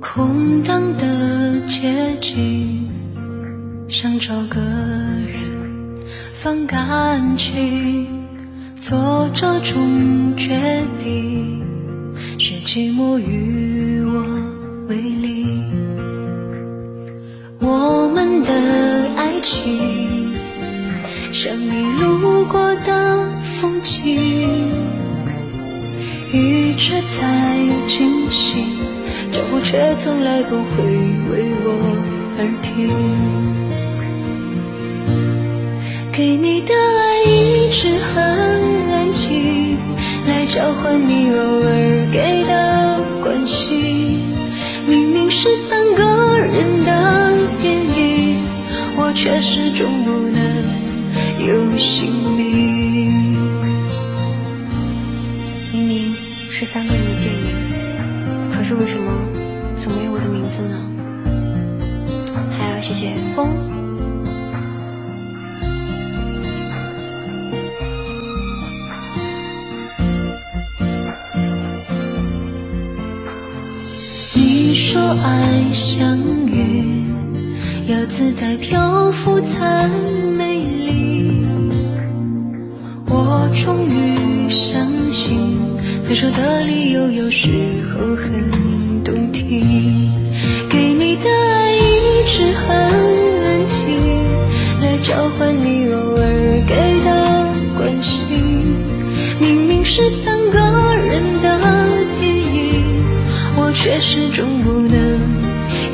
空荡的街景想找个人放感情做这种决定是寂寞与我为邻。我们的爱情像你路过的风景一直在进行脚步却从来不会为我而停。给你的爱一直很安静，来交换你偶尔给的关心。明明是三个人的电影，我却始终不能有姓名。明明是三个人，什么总没有我的名字呢？还要谢谢风。你说爱像云，要自在漂浮才美丽。我终于相信，分手的理由有时候很。给你的爱一直很安静，来交换你偶尔给的关心。明明是三个人的电影，我却始终不能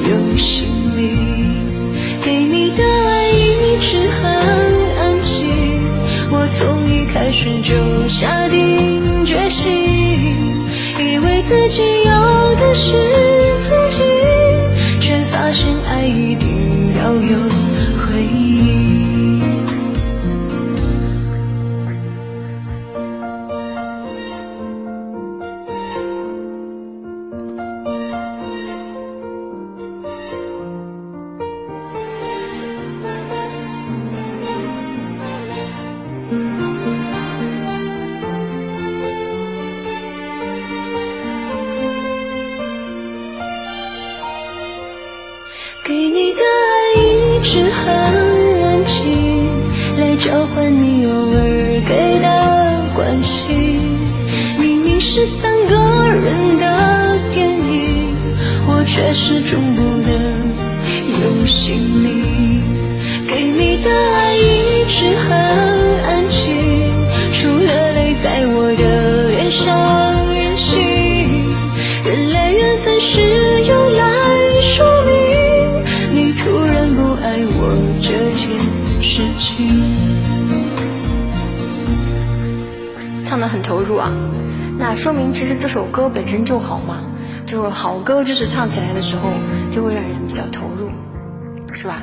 有姓名。给你的爱一直很安静，我从一开始。就下定决心，以为自己要的是，真爱一定要有。给你的爱一直很安静，来交换你偶尔给的关心。明明是三个人的电影，我却始终不能有姓名。给你的爱一直很安静，除了泪在我的脸上任性。人来缘分是唱的很投入啊，那说明其实这首歌本身就好嘛，就是好歌就是唱起来的时候就会让人比较投入，是吧？